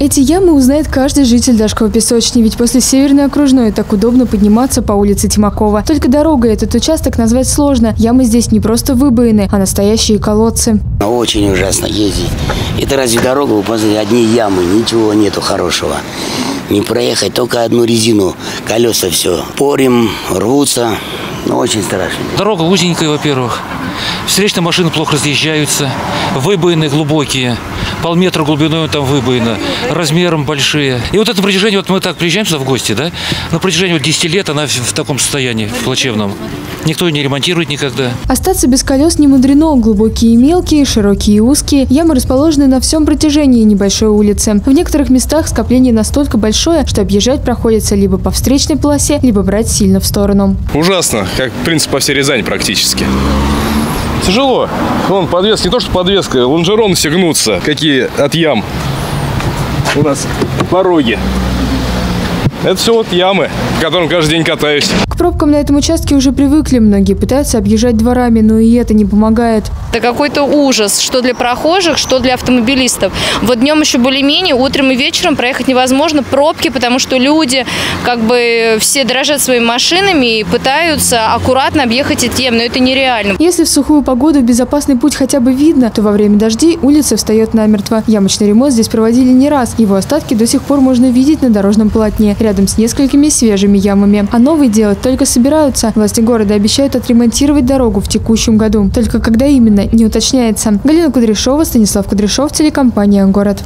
Эти ямы узнает каждый житель Дашкова песочни, ведь после Северной окружной так удобно подниматься по улице Тимакова. Только дорогой этот участок назвать сложно. Ямы здесь не просто выбоины, а настоящие колодцы. Очень ужасно ездить. Это разве дорога? Вы посмотрите, одни ямы, ничего нету хорошего. Не проехать, только одну резину, колеса все. Порим, рвутся, ну очень страшно. Дорога узенькая, во-первых. Встречные машины плохо разъезжаются. Выбоины глубокие. Полметра глубиной там выбоина. Размером большие. И вот это протяжении, вот мы так приезжаем сюда в гости, да? На протяжении вот 10 лет она в, таком состоянии, в плачевном. Никто ее не ремонтирует никогда. Остаться без колес не мудрено. Глубокие и мелкие, широкие и узкие. Ямы расположены на всем протяжении небольшой улицы. В некоторых местах скопление настолько большое, что объезжать приходится либо по встречной полосе, либо брать сильно в сторону. Ужасно, как в принципе по всей Рязани практически. Тяжело. Вон подвес, не то что подвеска, лонжероны все гнутся, какие от ям. У нас пороги. Это все вот ямы, в котором каждый день катаюсь. К пробкам на этом участке уже привыкли. Многие пытаются объезжать дворами, но и это не помогает. Это какой-то ужас, что для прохожих, что для автомобилистов. Вот днем еще более-менее, утром и вечером проехать невозможно. Пробки, потому что люди как бы все дрожат своими машинами и пытаются аккуратно объехать эти ямы, но это нереально. Если в сухую погоду безопасный путь хотя бы видно, то во время дождей улица встает намертво. Ямочный ремонт здесь проводили не раз. Его остатки до сих пор можно видеть на дорожном полотне, рядом с несколькими свежими ямами. А новые делать только собираются. Власти города обещают отремонтировать дорогу в текущем году. Только когда именно, не уточняется. Галина Кудряшова, Станислав Кудряшов, телекомпания «Город».